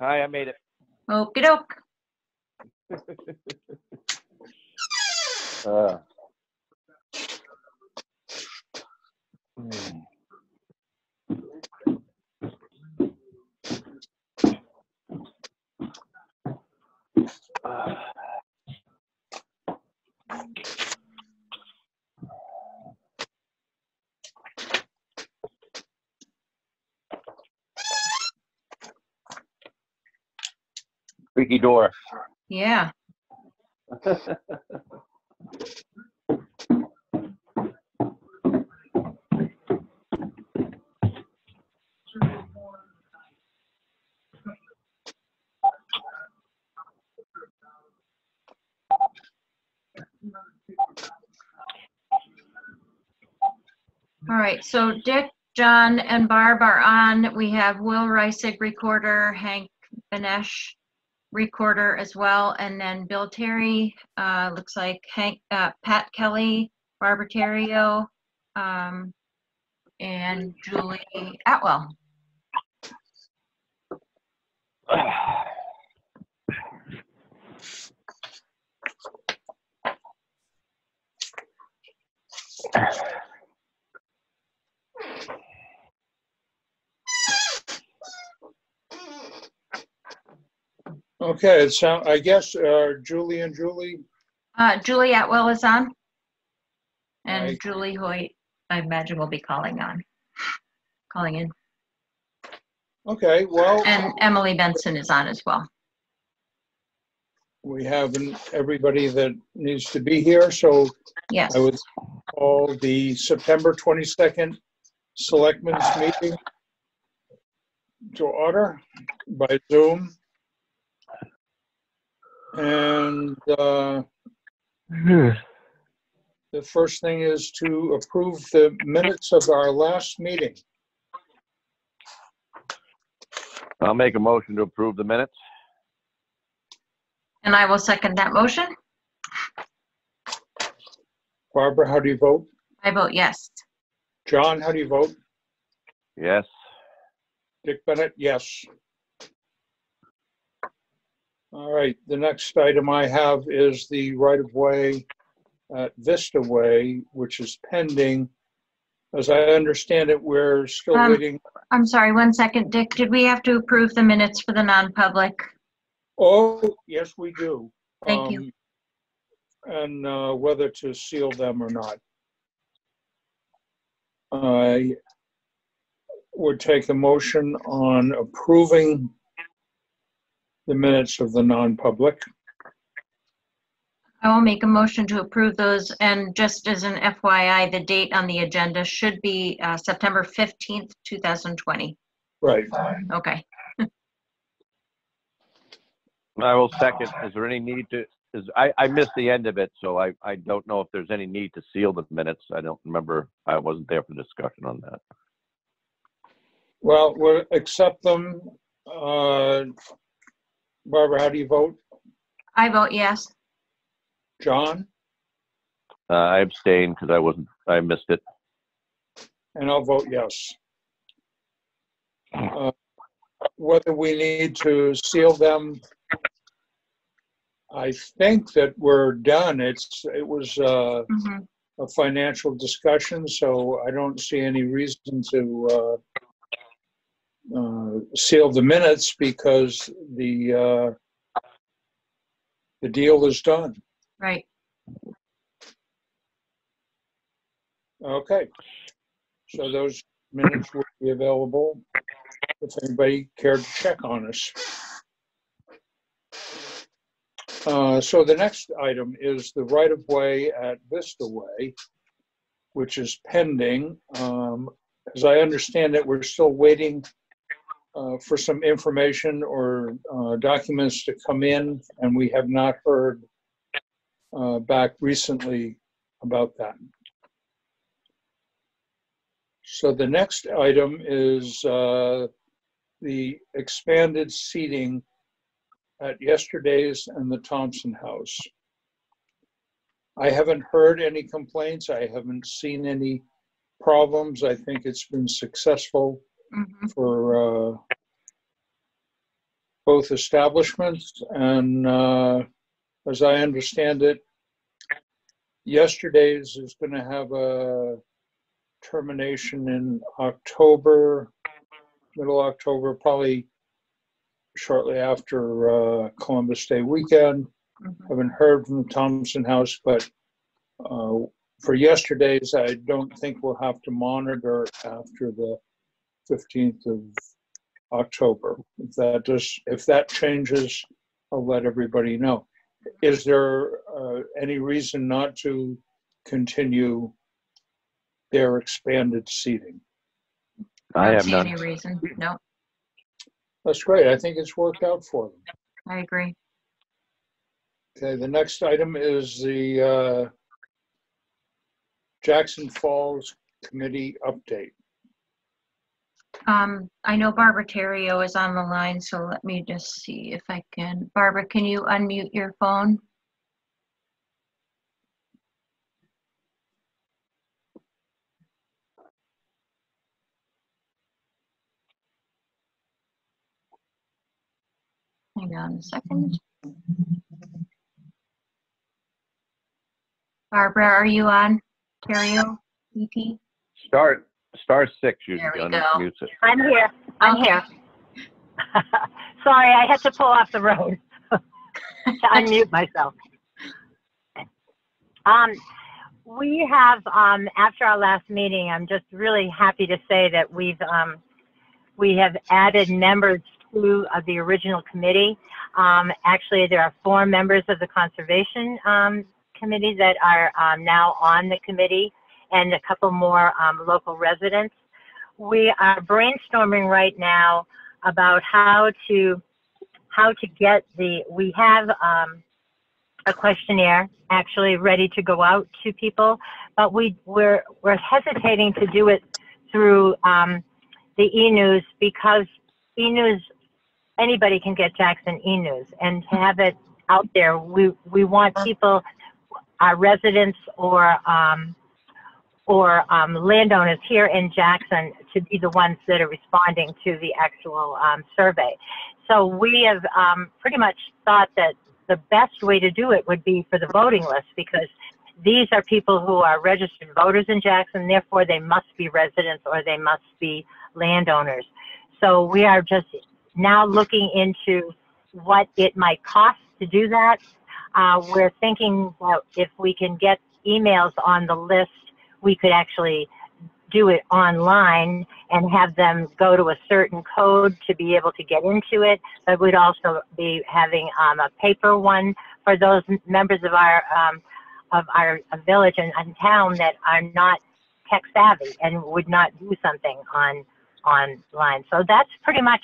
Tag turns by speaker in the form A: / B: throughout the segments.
A: Hi, I made it.
B: Okey doke.
A: Uh. Hmm. Ah. Squeaky door.
B: Yeah. All right, so Dick, John, and Barb are on. We have Will Reisig recorder, Hank Benesh recorder as well, and then Bill Terry, uh, looks like Hank, uh, Pat Kelly, Barbara Terrio, um, and Julie Atwell.
C: Okay, it sound, I guess, uh, Julie and Julie,
B: Uh, Julie Atwell is on. And
C: Right.
B: Julie Hoyt, I imagine will be calling on, calling in.
C: okay, well,
B: And Emily Benson is on as well.
C: we have an- everybody that needs to be here, so
B: Yes.
C: I would call the September 22nd Selectmen's Meeting to order by Zoom. And uh, the first thing is to approve the minutes of our last meeting.
A: I'll make a motion to approve the minutes.
B: And I will second that motion.
C: Barbara, how do you vote?
B: I vote yes.
C: John, how do you vote?
A: Yes.
C: Dick Bennett, yes. All right, the next item I have is the right-of-way at Vista Way, which is pending. As I understand it, we're still
B: Um,
C: waiting.
B: I'm sorry, one second. Dick, did we have to approve the minutes for the non-public?
C: Oh, yes, we do.
B: Thank you.
C: Um, And uh, whether to seal them or not. I would take a motion on approving the minutes of the non-public.
B: I will make a motion to approve those. And just as an FYI, the date on the agenda should be uh, September 15th, 2020.
C: Right.
B: Okay.
A: I will second. Is there any need to, is, I, I missed the end of it, so I, I don't know if there's any need to seal the minutes. I don't remember. I wasn't there for discussion on that.
C: Well, we'll accept them. Uh, Barbara, how do you vote?
B: I vote yes.
C: John?
A: Uh, I abstain because I wasn't, I missed it.
C: And I'll vote yes. Uh, Whether we need to seal them, I think that we're done. It's, it was uh,
B: Mhm.
C: a financial discussion, so I don't see any reason to uh, uh, seal the minutes because the, uh, the deal is done.
B: Right.
C: Okay. So those minutes will be available if anybody cared to check on us. Uh, So the next item is the right-of-way at Vista Way, which is pending. Um, As I understand it, we're still waiting for some information or uh, documents to come in, and we have not heard uh, back recently about that. So the next item is uh, the expanded seating at yesterday's and the Thompson House. I haven't heard any complaints. I haven't seen any problems. I think it's been successful
B: Mhm.
C: for uh, both establishments. And uh, as I understand it, yesterday's is going to have a termination in October, middle October, probably shortly after uh, Columbus Day weekend.
B: Mhm.
C: Haven't heard from Thompson House, but uh, for yesterday's, I don't think we'll have to monitor after the 15th of October. If that does, if that changes, I'll let everybody know. Is there uh, any reason not to continue their expanded seating?
A: I
B: don't
A: have
B: see
A: none.
B: Any reason? No,
C: That's great. I think it's worked out for them.
B: I agree.
C: Okay, the next item is the uh, Jackson Falls Committee update.
B: Um, I know Barbara Terrio is on the line, so let me just see if I can. Barbara, can you unmute your phone? Hang on a second. Barbara, are you on? Terrio, E ET?
A: Star, star six
B: There
A: usually
B: we go.
A: unmutes.
D: I'm here. I'm
B: Okay.
D: here. Sorry, I had to pull off the road to unmute myself. Um, we have, um, after our last meeting, I'm just really happy to say that we've, um, we have added members to uh, the original committee. Um, actually, there are four members of the conservation um, committee that are um, now on the committee, and a couple more um, local residents. We are brainstorming right now about how to how to get the. We have um, a questionnaire actually ready to go out to people, but we we're we're hesitating to do it through um, the e-news because e-news anybody can get Jackson e-news and to have it out there. We we want people, our residents or um, or um, landowners here in Jackson to be the ones that are responding to the actual um, survey. So we have um, pretty much thought that the best way to do it would be for the voting list because these are people who are registered voters in Jackson, therefore they must be residents or they must be landowners. So we are just now looking into what it might cost to do that. Uh, we're thinking that if we can get emails on the list, we could actually do it online and have them go to a certain code to be able to get into it. But we'd also be having um, a paper one for those members of our um, of our village and, and town that are not tech savvy and would not do something on online. So that's pretty much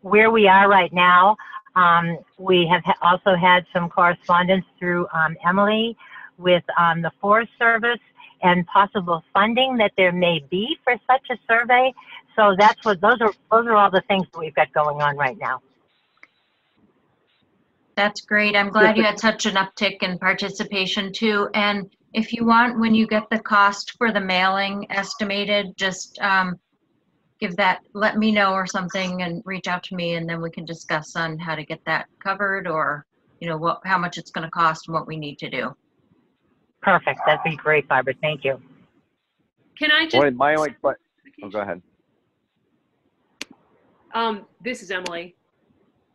D: where we are right now. Um, we have ha- also had some correspondence through um, Emily with um, the Forest Service and possible funding that there may be for such a survey. So that's what those are. Those are all the things that we've got going on right now.
B: That's great. I'm glad you had such an uptick in participation too. And if you want, when you get the cost for the mailing estimated, just um, give that, let me know or something and reach out to me and then we can discuss on how to get that covered or, you know, what, how much it's going to cost and what we need to do.
D: Perfect. That'd be great, Barbara. Thank you.
E: Can I just?
A: Only- My only, que- oh, go ahead.
E: Um, this is Emily.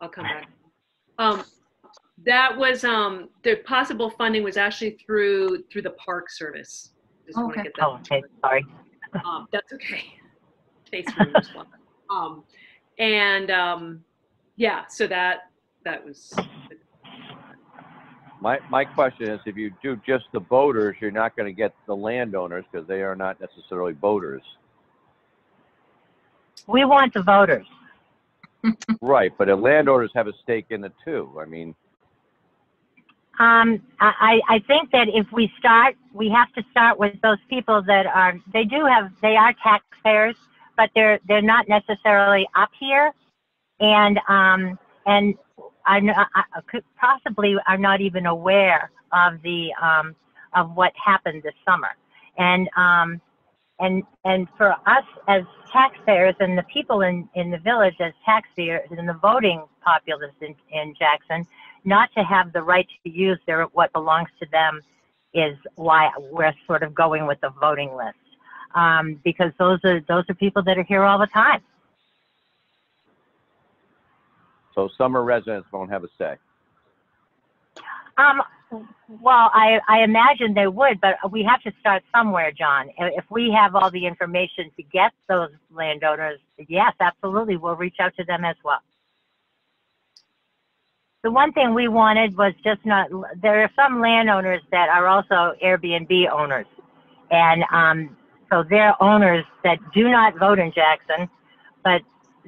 E: I'll come back. Um, that was, um, the possible funding was actually through, through the Park Service. Just
B: Okay.
E: get that.
D: Oh, okay. Sorry.
E: Um, that's okay. Thanks for your response. Um, and, um, yeah, so that, that was,
A: My, my question is, if you do just the voters, you're not going to get the landowners because they are not necessarily voters.
D: We want the voters.
A: Right, but the landowners have a stake in it too. I mean,
D: Um, I, I I think that if we start, we have to start with those people that are, they do have, they are taxpayers, but they're, they're not necessarily up here. And, um, and I, I could possibly are not even aware of the, um, of what happened this summer. And, um, and, and for us as taxpayers and the people in, in the village as taxpayers and the voting populace in, in Jackson, not to have the right to use their, what belongs to them is why we're sort of going with the voting list. Um, because those are, those are people that are here all the time.
A: So summer residents won't have a say.
D: Um, well, I, I imagine they would, but we have to start somewhere, John. If we have all the information to get those landowners, yes, absolutely, we'll reach out to them as well. The one thing we wanted was just not, there are some landowners that are also Airbnb owners. And um, so they're owners that do not vote in Jackson, but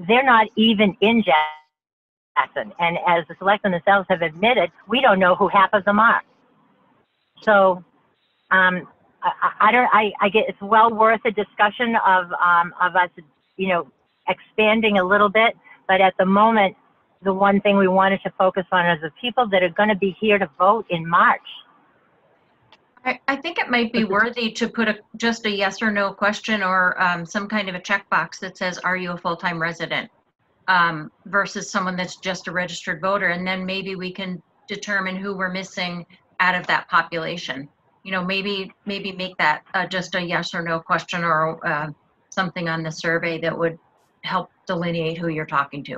D: they're not even in Jackson. And as the selectmen themselves have admitted, we don't know who half of them are. So um, I, I don't, I, I get, it's well worth a discussion of, um, of us, you know, expanding a little bit. But at the moment, the one thing we wanted to focus on is the people that are going to be here to vote in March.
B: I, I think it might be worthy to put a, just a yes or no question or um, some kind of a checkbox that says, are you a full-time resident? Um, versus someone that's just a registered voter, and then maybe we can determine who we're missing out of that population. You know, maybe, maybe make that uh, just a yes or no question or uh, something on the survey that would help delineate who you're talking to.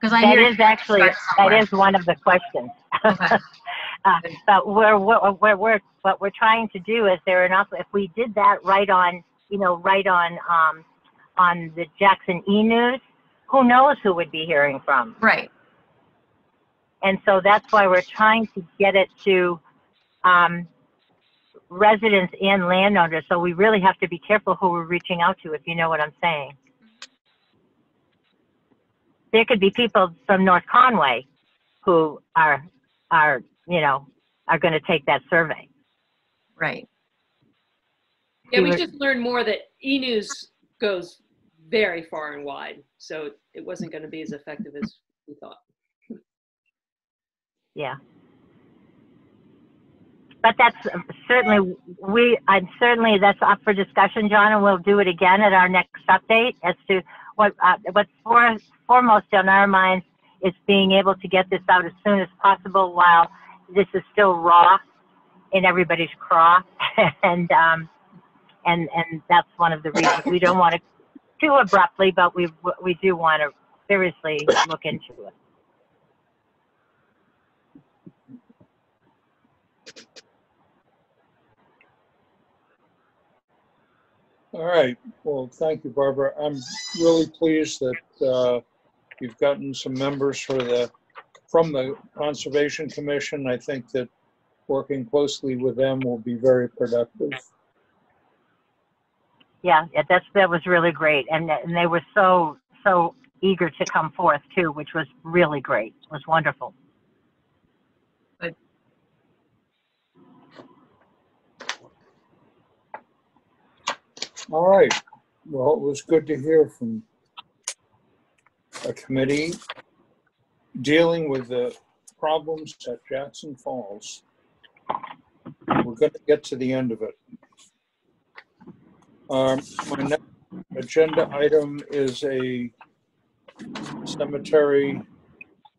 B: Because I
D: That
B: hear
D: is actually, that is one of the questions.
B: Okay.
D: Uh, But we're, we're, we're, what we're trying to do is there are enough, if we did that right on, you know, right on, um, on the Jackson E-News, who knows who would be hearing from?
B: Right,
D: And so that's why we're trying to get it to um, residents and landowners. So we really have to be careful who we're reaching out to, if you know what I'm saying. There could be people from North Conway who are, are, you know, are going to take that survey.
B: right.
E: Yeah, we just learned more that e-news goes very far and wide, so it wasn't going to be as effective as we thought.
D: Yeah. But that's certainly, we, I'm certainly, that's up for discussion, John, and we'll do it again at our next update as to what, uh, what's for, foremost on our minds is being able to get this out as soon as possible while this is still raw in everybody's craw. and, um, and, and that's one of the reasons we don't want to too abruptly, but we, we do want to seriously look into it.
C: All right, well, thank you, Barbara. I'm really pleased that uh, you've gotten some members for the, from the Conservation Commission. I think that working closely with them will be very productive.
D: Yeah, yeah, that's that was really great, and and they were so so eager to come forth too, which was really great. It was wonderful.
C: All right, well, it was good to hear from a committee dealing with the problems at Jackson Falls. We're going to get to the end of it. Um, My next agenda item is a cemetery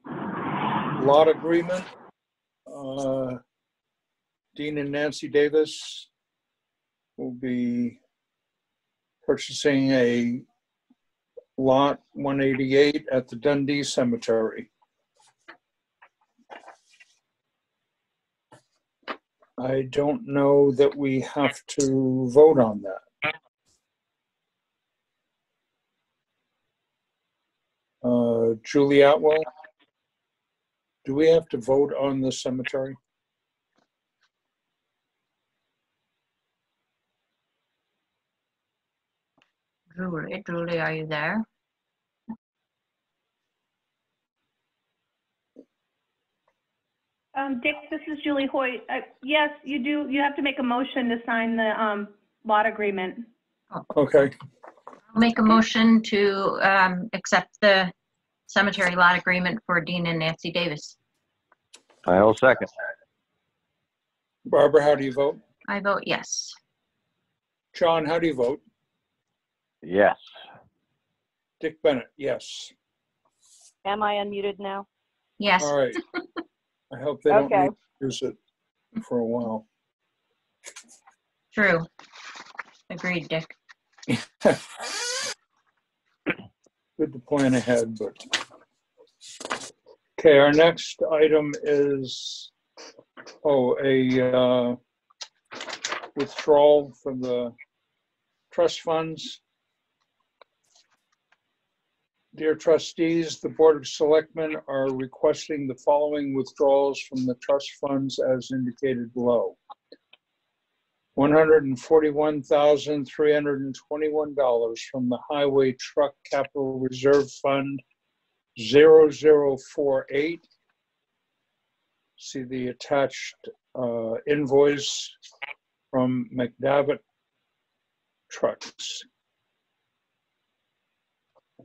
C: lot agreement. Uh, Dean and Nancy Davis will be purchasing a lot 188 at the Dundee Cemetery. I don't know that we have to vote on that. Uh, Julie Atwell? Do we have to vote on the cemetery?
B: Julie, Julie, are you there?
F: Um, Dick, this is Julie Hoyt. Uh, yes, you do, you have to make a motion to sign the, um, lot agreement.
C: Okay,
B: I'll make a motion to um, accept the cemetery lot agreement for Dean and Nancy Davis.
A: I will second.
C: Barbara, how do you vote?
B: I vote yes.
C: John, how do you vote?
A: Yes.
C: Dick Bennett, yes.
G: Am I unmuted now?
B: Yes.
C: All right. I hope they don't
G: Okay.
C: need to use it for a while.
B: True. Agreed, Dick.
C: Good to plan ahead, but. Okay, our next item is, oh, a uh, withdrawal from the trust funds. Dear trustees, the Board of Selectmen are requesting the following withdrawals from the trust funds as indicated below. $141,321 from the Highway Truck Capital Reserve Fund 0048. See the attached uh, invoice from McDevitt Trucks.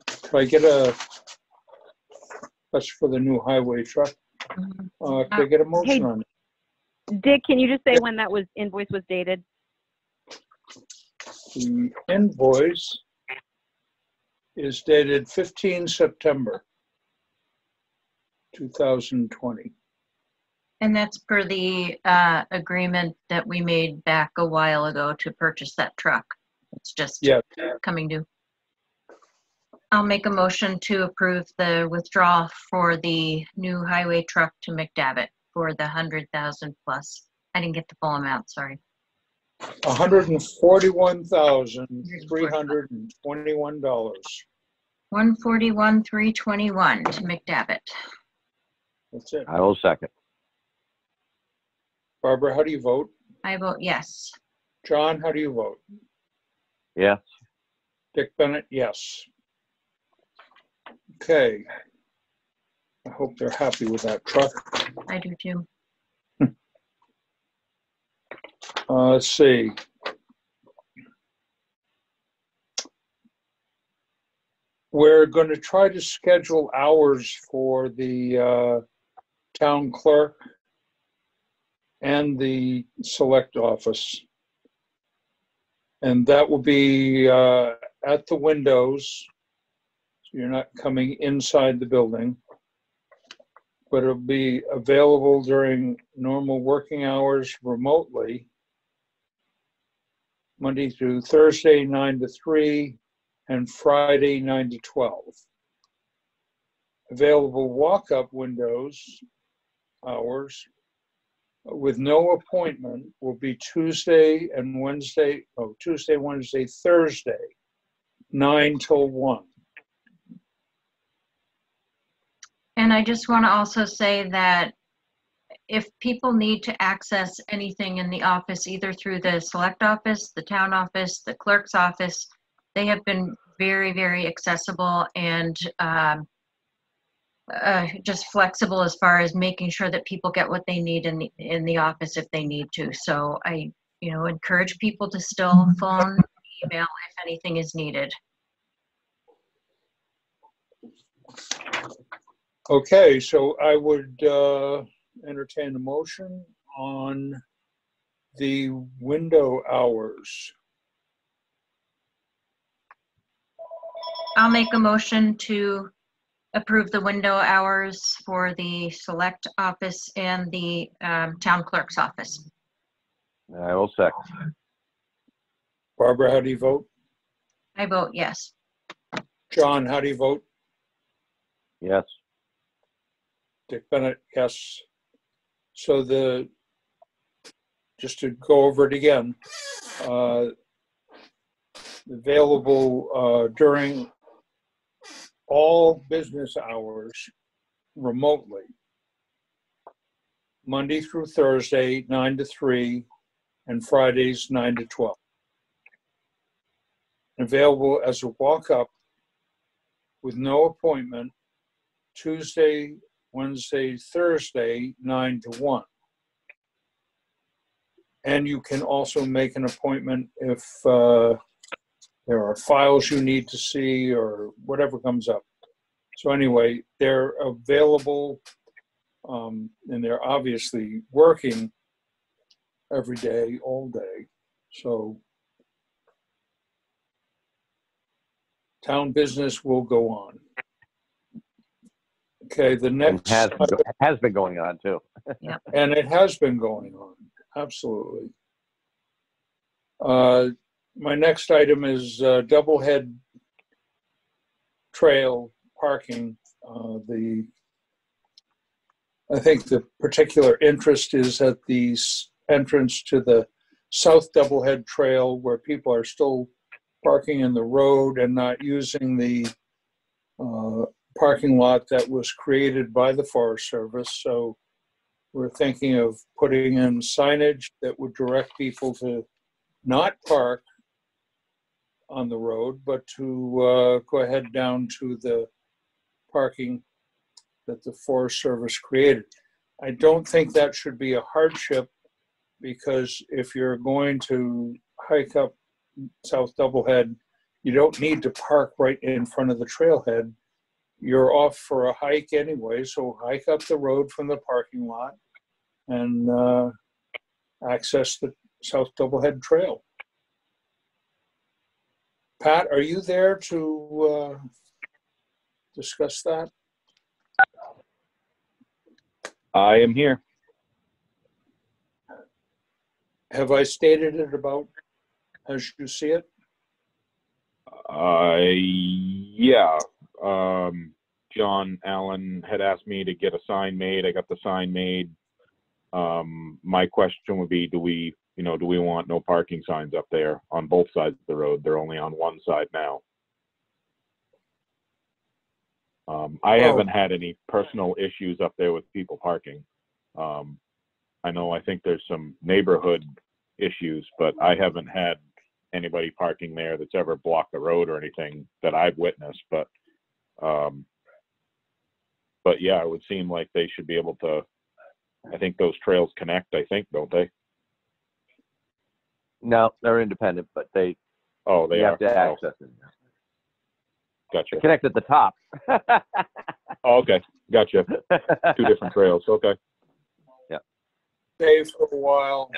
C: Could I get a, that's for the new highway truck. Uh, Could I get a motion on it?
G: Dick, can you just say when that was invoice was dated?
C: The invoice is dated 15 September 2020.
B: And that's per the uh, agreement that we made back a while ago to purchase that truck. It's just
C: Yes.
B: coming due. I'll make a motion to approve the withdrawal for the new highway truck to McDevitt for the hundred thousand plus. I didn't get the full amount, sorry.
C: $141,321.
B: One forty-one, three twenty-one to McDevitt.
C: That's it.
A: I will second.
C: Barbara, how do you vote?
B: I vote yes.
C: John, how do you vote?
A: Yes.
C: Dick Bennett, yes. Okay. I hope they're happy with that truck.
B: I do too.
C: Uh, let's see. We're going to try to schedule hours for the uh, town clerk and the select office. And that will be uh, at the windows. You're not coming inside the building. But it'll be available during normal working hours remotely. Monday through Thursday, nine to three, and Friday, nine to twelve. Available walk-up windows, hours, with no appointment will be Tuesday and Wednesday, oh, Tuesday, Wednesday, Thursday, nine till one.
B: And I just want to also say that if people need to access anything in the office, either through the select office, the town office, the clerk's office, they have been very, very accessible and um, uh, just flexible as far as making sure that people get what they need in the, in the office if they need to. So I, you know, encourage people to still phone, email if anything is needed.
C: Okay, so I would uh, entertain a motion on the window hours.
B: I'll make a motion to approve the window hours for the select office and the um, town clerk's office.
A: I will second.
C: Barbara, how do you vote?
B: I vote yes.
C: John, how do you vote?
A: Yes.
C: Dick Bennett, yes. So the, just to go over it again, uh, available uh, during all business hours remotely. Monday through Thursday, nine to three, and Fridays, nine to 12. Available as a walk-up with no appointment, Tuesday, Wednesday, Thursday, nine to one. And you can also make an appointment if uh, there are files you need to see or whatever comes up. So anyway, they're available um, and they're obviously working every day, all day. So town business will go on. Okay, the next,
A: has, been has been going on too.
C: and it has been going on, absolutely. Uh, My next item is uh, Doublehead Trail parking. Uh, The, I think the particular interest is at the entrance to the South Doublehead Trail where people are still parking in the road and not using the uh, parking lot that was created by the Forest Service. So we're thinking of putting in signage that would direct people to not park on the road, but to uh, go ahead down to the parking that the Forest Service created. I don't think that should be a hardship because if you're going to hike up South Doublehead, you don't need to park right in front of the trailhead. You're off for a hike anyway, so hike up the road from the parking lot and uh, access the South Doublehead Trail. Pat, are you there to uh, discuss that?
H: I am here.
C: Have I stated it about as you see it?
H: Uh, yeah. Um, John Allen had asked me to get a sign made. I got the sign made. Um, my question would be, do we, you know, do we want no parking signs up there on both sides of the road? They're only on one side now. Um, I
C: Oh.
H: haven't had any personal issues up there with people parking. Um, I know, I think there's some neighborhood issues, but I haven't had anybody parking there that's ever blocked the road or anything that I've witnessed, but, um, but yeah, it would seem like they should be able to, I think those trails connect, I think, don't they?
A: No, they're independent, but they,
H: Oh, they
A: you
H: are.
A: have to
H: Oh,
A: access it.
H: Gotcha.
A: Connect at the top.
H: Oh, okay. Gotcha. Two different trails. Okay. Yeah.
C: Stay for a while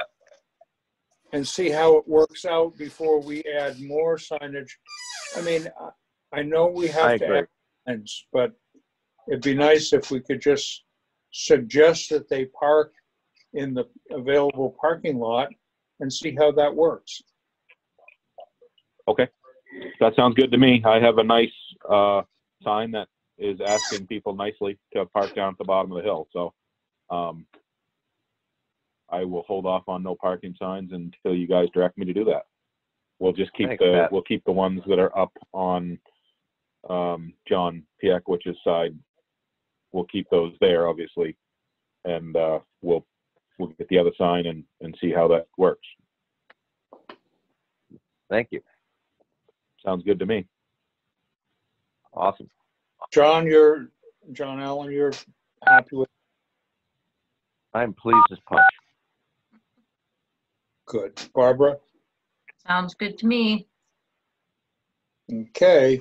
C: and see how it works out before we add more signage. I mean, I- I know we
A: I
C: have to
A: agree.
C: but it'd be nice if we could just suggest that they park in the available parking lot and see how that works.
H: Okay, that sounds good to me. I have a nice, uh, sign that is asking people nicely to park down at the bottom of the hill, so, um, I will hold off on no parking signs until you guys direct me to do that. We'll just keep
A: Thanks,
H: the,
A: Pat.
H: we'll keep the ones that are up on, um, John Piakowicz's side. We'll keep those there, obviously, and, uh, we'll, we'll get the other sign and, and see how that works.
A: Thank you.
H: Sounds good to me.
A: Awesome.
C: John, you're, John Allen, you're happy with,
A: I'm pleased as punch.
C: good. Barbara?
B: Sounds good to me.
C: Okay.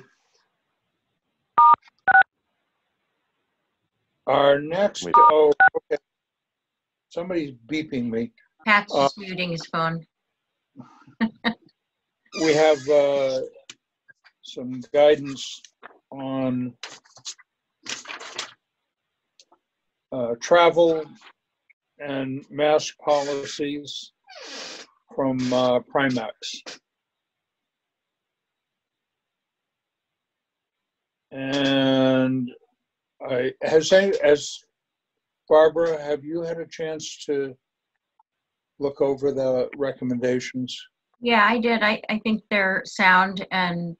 C: Our next,
A: Wait.
C: oh, okay. Somebody's beeping me.
B: Pat's
C: Uh,
B: just muting his phone.
C: We have uh, some guidance on uh, travel and mask policies from uh, Primex. And I, has, any- as Barbara, have you had a chance to look over the recommendations?
B: Yeah, I did. I, I think they're sound and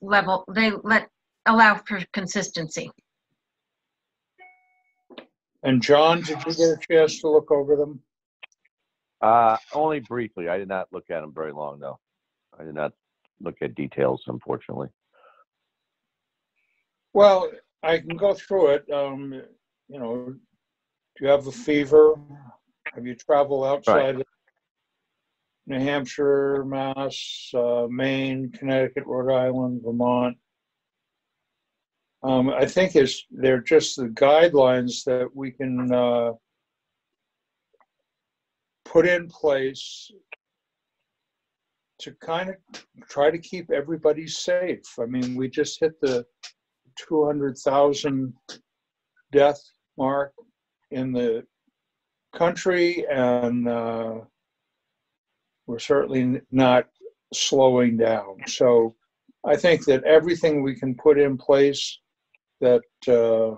B: level, they let, allow for consistency.
C: And John, did you get a chance to look over them?
A: Uh, only briefly. I did not look at them very long, though. I did not look at details, unfortunately.
C: Well, I can go through it. Um, you know, do you have a fever? Have you traveled outside of New Hampshire, Mass, uh, Maine, Connecticut, Rhode Island, Vermont? Um, I think it's, they're just the guidelines that we can, uh, put in place to kind of try to keep everybody safe. I mean, we just hit the 200,000 death mark in the country, and uh, we're certainly not slowing down. So I think that everything we can put in place that uh,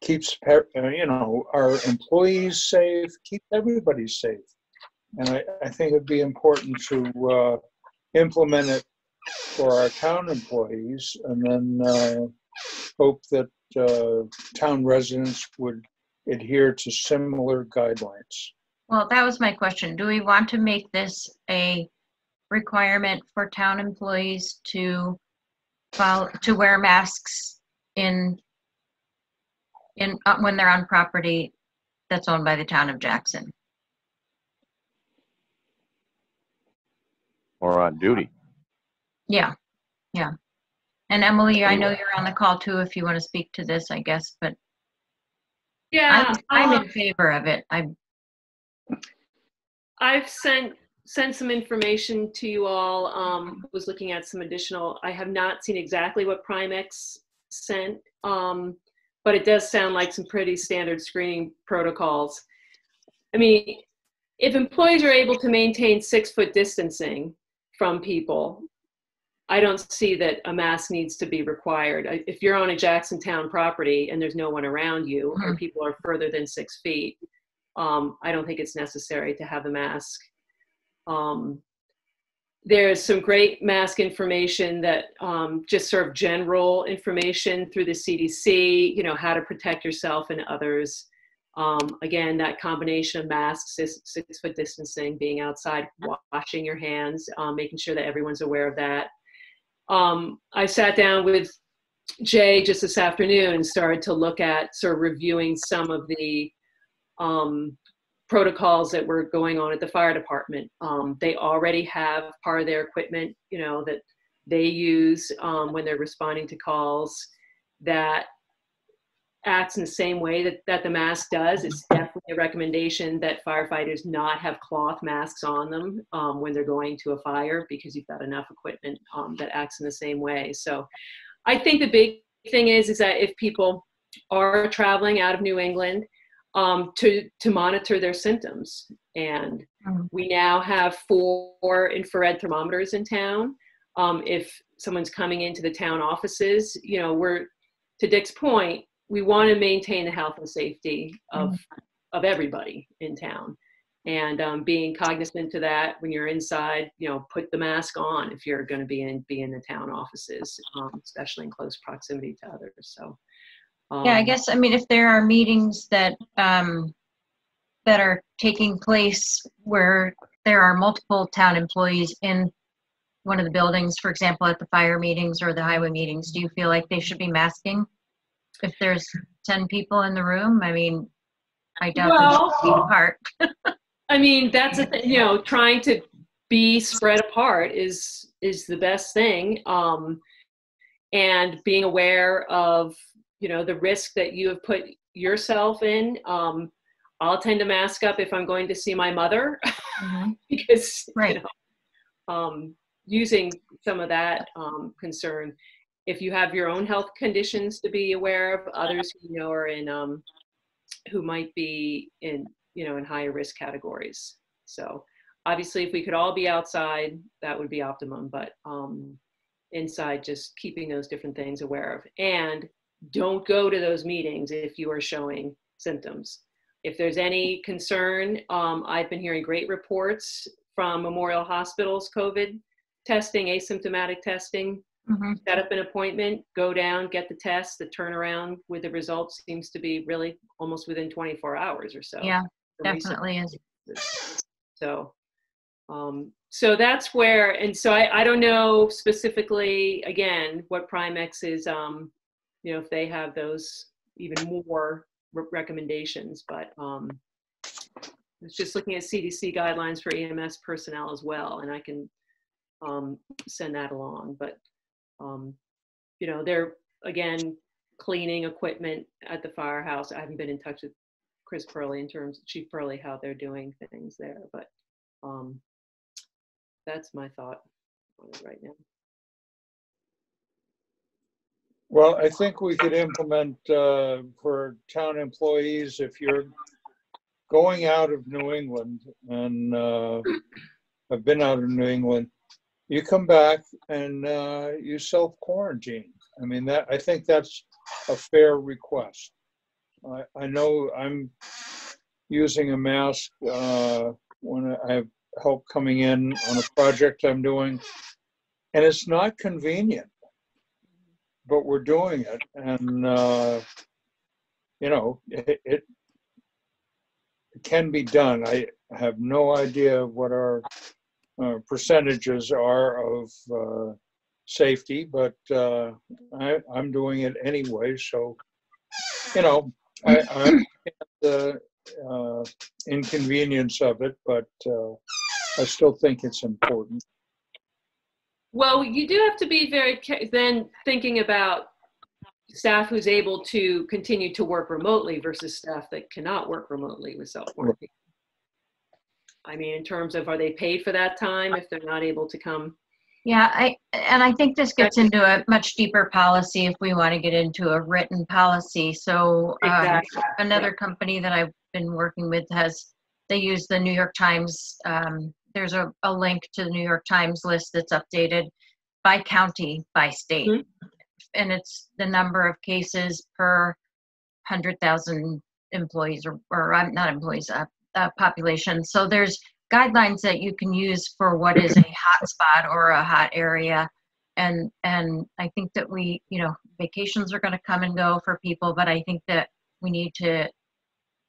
C: keeps uh, you know our employees safe, keep everybody safe, and I, I think it'd be important to uh, implement it for our town employees, and then uh, hope that uh, town residents would adhere to similar guidelines.
B: Well, that was my question. Do we want to make this a requirement for town employees to follow, to wear masks in, in, uh, when they're on property that's owned by the town of Jackson?
A: Or on duty.
B: Yeah, yeah. And Emily, I know you're on the call too, if you want to speak to this, I guess, but
E: Yeah,
B: I'm, I'm
E: um,
B: in favor of it. I'm,
E: I've sent sent some information to you all. Um, was looking at some additional. I have not seen exactly what Primex sent, um, but it does sound like some pretty standard screening protocols. I mean, if employees are able to maintain six foot distancing from people, I don't see that a mask needs to be required. If you're on a Jackson Town property and there's no one around you, or
B: Mhm.
E: people are further than six feet, um, I don't think it's necessary to have a mask. Um, there's some great mask information that um, just sort of general information through the CDC, you know, how to protect yourself and others. Um, again, that combination of masks, six, six foot distancing, being outside, washing your hands, um, making sure that everyone's aware of that. Um, I sat down with Jay just this afternoon and started to look at sort of reviewing some of the um, protocols that were going on at the fire department. Um, they already have part of their equipment, you know, that they use um, when they're responding to calls that acts in the same way that, that the mask does. It's a recommendation that firefighters not have cloth masks on them um, when they're going to a fire because you've got enough equipment um, that acts in the same way. So I think the big thing is, is that if people are traveling out of New England, um, to to monitor their symptoms. And
B: Mhm.
E: we now have four infrared thermometers in town. Um, if someone's coming into the town offices, you know, we're to Dick's point, we want to maintain the health and safety of of everybody in town. And um, being cognizant to that when you're inside, you know, put the mask on if you're going to be in be in the town offices, um, especially in close proximity to others. So,
B: yeah, I
E: um,
B: guess, I mean, if there are meetings that, um, that are taking place where there are multiple town employees in one of the buildings, for example, at the fire meetings or the highway meetings, do you feel like they should be masking? If there's 10 people in the room, I mean, I doubt
E: Well-
B: apart.
E: I mean, that's a you know, trying to be spread apart is is the best thing. Um, and being aware of you know the risk that you have put yourself in. Um, I'll tend to mask up if I'm going to see my mother
B: Mhm.
E: because
B: Right.
E: you know, um, using some of that um, concern. If you have your own health conditions to be aware of, others you know are in um, who might be in you know in higher risk categories. So obviously, if we could all be outside, that would be optimum. But um, inside, just keeping those different things aware of, and don't go to those meetings if you are showing symptoms. If there's any concern, um, I've been hearing great reports from Memorial Hospital's COVID testing, asymptomatic testing.
B: Mhm.
E: Set up an appointment, go down, get the test. The turnaround with the results seems to be really almost within 24 hours or so.
B: Yeah, definitely is.
E: so, um, so that's where, and so I, I don't know specifically, again, what Primex is, um, you know, if they have those even more re- recommendations, but, um, it's just looking at CDC guidelines for EMS personnel as well, and I can, um, send that along, but, um, you know, they're, again, cleaning equipment at the firehouse. I haven't been in touch with Chris Purley in terms, of Chief Purley, how they're doing things there, but, um, that's my thought on it right now.
C: Well, I think we could implement uh, for town employees, if you're going out of New England and uh, have been out of New England, you come back and uh, you self quarantine. I mean, that, I think that's a fair request. I, I know I'm using a mask uh, when I have help coming in on a project I'm doing, and it's not convenient but we're doing it and uh, you know it, it it can be done i have no idea what our uh, percentages are of uh, safety but uh, I, i'm doing it anyway so you know i, I the uh, inconvenience of it but uh, i still think it's important
E: Well, you do have to be very, then thinking about staff who's able to continue to work remotely versus staff that cannot work remotely with self-quarantine. I mean, in terms of, are they paid for that time if they're not able to come?
B: Yeah, I, and I think this gets into a much deeper policy if we want to get into a written policy. So um,
E: Exactly.
B: another company that I've been working with has, they use the New York Times. Um, there's a, a link to the New York Times list that's updated by county, by state.
E: Mhm.
B: And it's the number of cases per 100,000 employees or, or not employees, uh, uh, population. So there's guidelines that you can use for what is a hot spot or a hot area. And, and I think that we, you know, vacations are going to come and go for people, but I think that we need to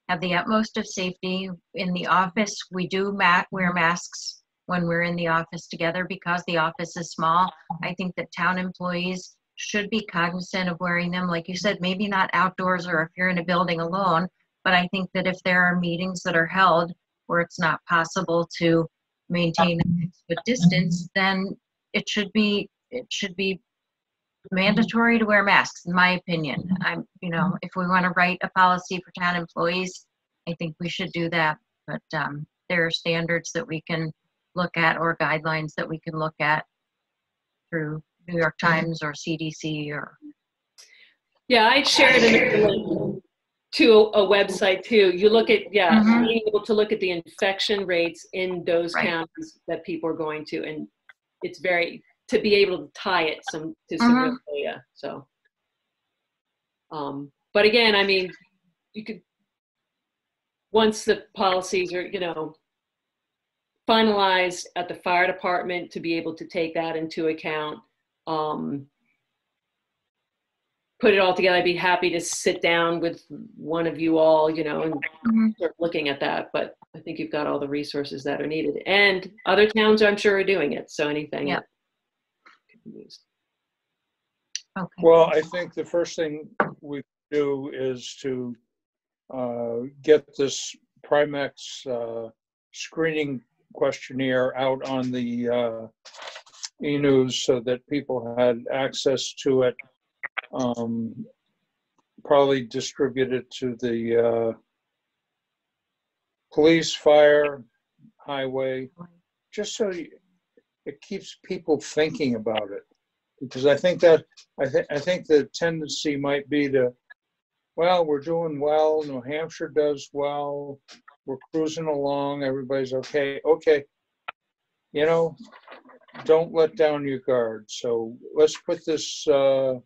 B: have the utmost of safety in the office. We do ma- wear masks when we're in the office together because the office is small. I think that town employees should be cognizant of wearing them. Like you said, maybe not outdoors or if you're in a building alone, but I think that if there are meetings that are held where it's not possible to maintain a distance, then it should be, it should be mandatory to wear masks, in my opinion. Mm-hmm. I'm, you know, mm-hmm. if we want to write a policy for town employees, I think we should do that. But um, there are standards that we can look at or guidelines that we can look at through New York mm-hmm. Times or CDC or,
E: Yeah, I shared a link to a, website too. You look at, yeah,
B: Mhm.
E: being able to look at the infection rates in those
B: Right.
E: counties that people are going to, and it's very to be able to tie it some to some
B: Mhm.
E: real data. So, um, but again, I mean, you could once the policies are, you know, finalized at the fire department to be able to take that into account. Um, put it all together. I'd be happy to sit down with one of you all, you know, and
B: Mhm.
E: start looking at that. But I think you've got all the resources that are needed. And other towns, I'm sure, are doing it. So anything.
B: Yeah.
E: that could be used.
B: okay.
C: Well, I think the first thing we do is to uh, get this Primex uh, screening questionnaire out on the uh, e-news so that people had access to it. Um, Probably distribute it to the uh, police, fire, highway, just so it keeps people thinking about it. Because I think that I think, I think the tendency might be to, well, we're doing well, New Hampshire does well, we're cruising along, everybody's okay, okay. You know, don't let down your guard. So let's put this uh,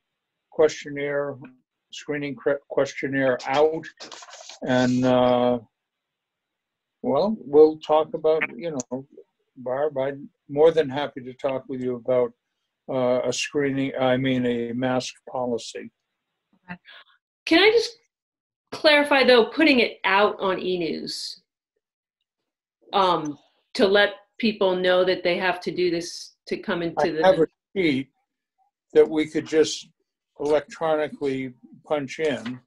C: questionnaire, screening questionnaire out. And, uh, well, we'll talk about, you know, Barb, I'm more than happy to talk with you about uh, a screening, I mean, a mask policy.
E: Can I just clarify though, putting it out on e-news um, to let people know that they have to do this to come
C: I
E: into
C: have
E: the.
C: a sheet that we could just electronically punch in.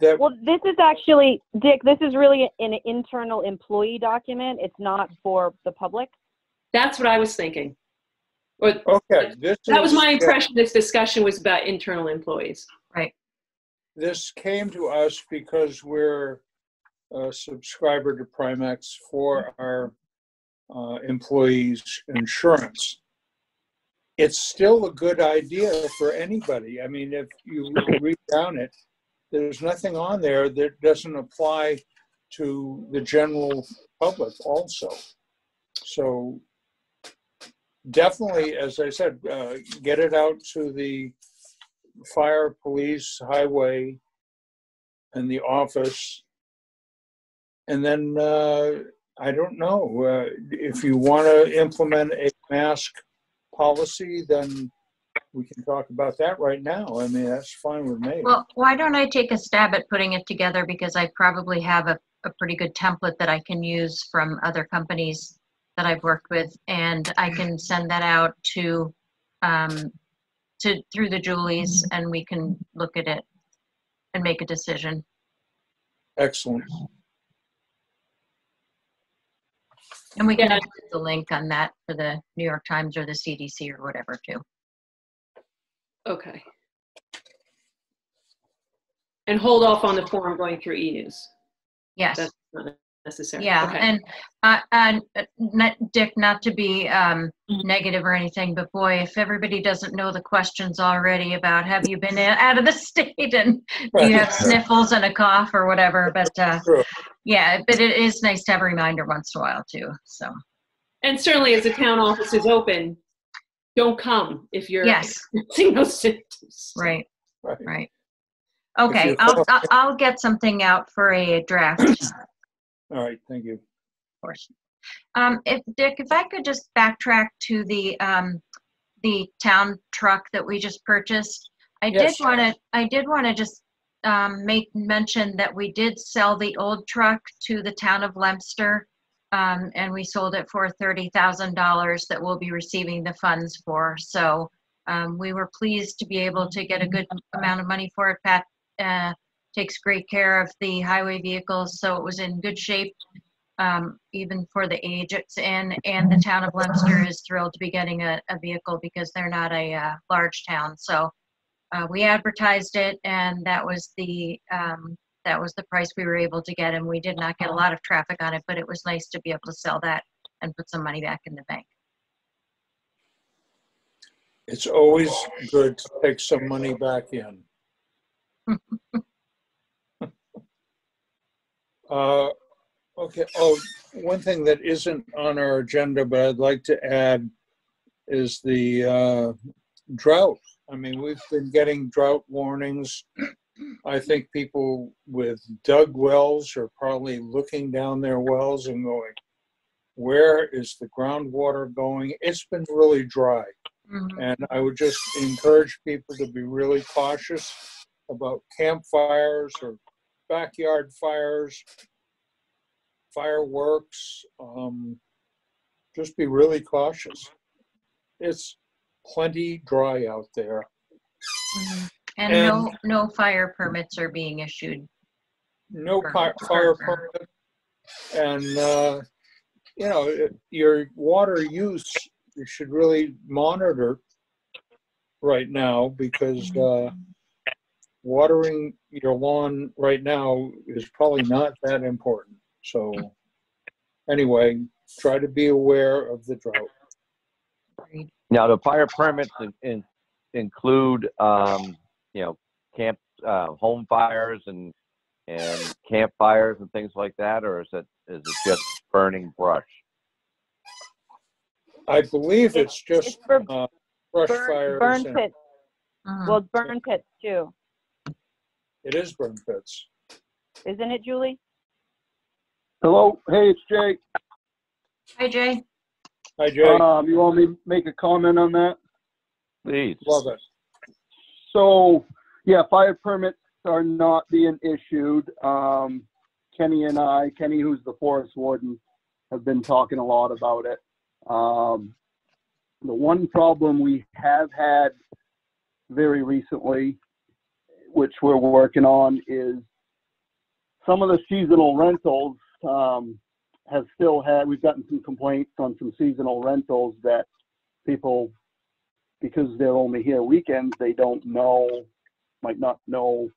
C: That,
G: Well, this is actually, Dick, this is really an internal employee document. It's not for the public.
E: That's what I was thinking. Or
C: okay, this
E: that was my impression. This discussion was about internal employees. Right.
C: This came to us because we're a subscriber to Primex for our uh, employees' insurance. It's still a good idea for anybody. I mean, if you read down it, there's nothing on there that doesn't apply to the general public also. So definitely, as I said, uh, get it out to the fire, police, highway, and the office. And then, uh, I don't know, uh, if you want to implement a mask policy, then we can talk about that right now. I mean, that's fine with me.
B: Well, why don't I take a stab at putting it together because I probably have a, a pretty good template that I can use from other companies that I've worked with, and I can send that out to, um, to, through the Julies, and we can look at it and make a decision.
C: Excellent.
B: And we can
E: Yeah.
B: add the link on that for the New York Times or the CDC or whatever too.
E: Okay. And hold off on the form going through e-news.
B: Yes.
E: That's not necessary.
B: Yeah,
E: Okay.
B: and, uh, and, uh, not, Dick, not to be, um, negative or anything, but boy, if everybody doesn't know the questions already about, have you been a- out of the state and do you have sniffles and a cough or whatever, but, uh,
C: True.
B: Yeah, but it is nice to have a reminder once in a while too, so,
E: And certainly as the town office is open, don't come if you're
B: yes,
E: seeing those symptoms.
B: right,
C: Right.
B: right. Okay, I'll, I'll- I'll get something out for a draft,
C: All right, thank you.
B: Of course. Um, if, Dick, if I could just backtrack to the, um, the town truck that we just purchased. I did want to, I did want to just, um, make mention that we did sell the old truck to the town of Lempster. Um, and we sold it for thirty thousand dollars that we'll be receiving the funds for. So, um, we were pleased to be able to get a good amount of money for it. Pat, uh, takes great care of the highway vehicles, so it was in good shape um, even for the age it's in. And the town of Lempster is thrilled to be getting a, a vehicle because they're not a uh, large town. So uh, we advertised it, and that was the um, that was the price we were able to get. And we did not get a lot of traffic on it, but it was nice to be able to sell that and put some money back in the bank.
C: It's always good to take some money back in. Uh, Okay, oh, one thing that isn't on our agenda, but I'd like to add is the uh, drought. I mean, we've been getting drought warnings. I think people with dug wells are probably looking down their wells and going, where is the groundwater going? It's been really dry.
B: Mhm.
C: And I would just encourage people to be really cautious about campfires or backyard fires, fireworks. Um, just be really cautious. It's plenty dry out there.
B: Mhm. And no, no fire permits are being issued.
C: No fire
B: for-
C: permit. And, uh, you know, your water use, you should really monitor right now because, uh, watering your lawn right now is probably not that important. So anyway, try to be aware of the drought.
A: Now, the fire permits in, in, include, um, you know, camp, uh, home fires and, and campfires and things like that, or is it, is it just burning brush?
C: I believe it's
G: It's
C: just
G: for
C: uh, brush
G: burn,
C: fires.
G: burn
C: and-
G: pits.
B: Mhm.
G: Well, burn pits too,
C: It is burn pits.
G: isn't it, Julie?
I: Hello, hey, it's Jay.
B: Hi, Jay.
C: Hi, Jay.
I: Um, you want me to make a comment on that?
A: Please.
C: Love it.
I: So, yeah, fire permits are not being issued. Um, Kenny and I, Kenny, who's the forest warden, have been talking a lot about it. Um, the one problem we have had very recently, which we're working on, is some of the seasonal rentals um, have still had. We've gotten some complaints on some seasonal rentals that people because they're only here weekends, they don't know, might not know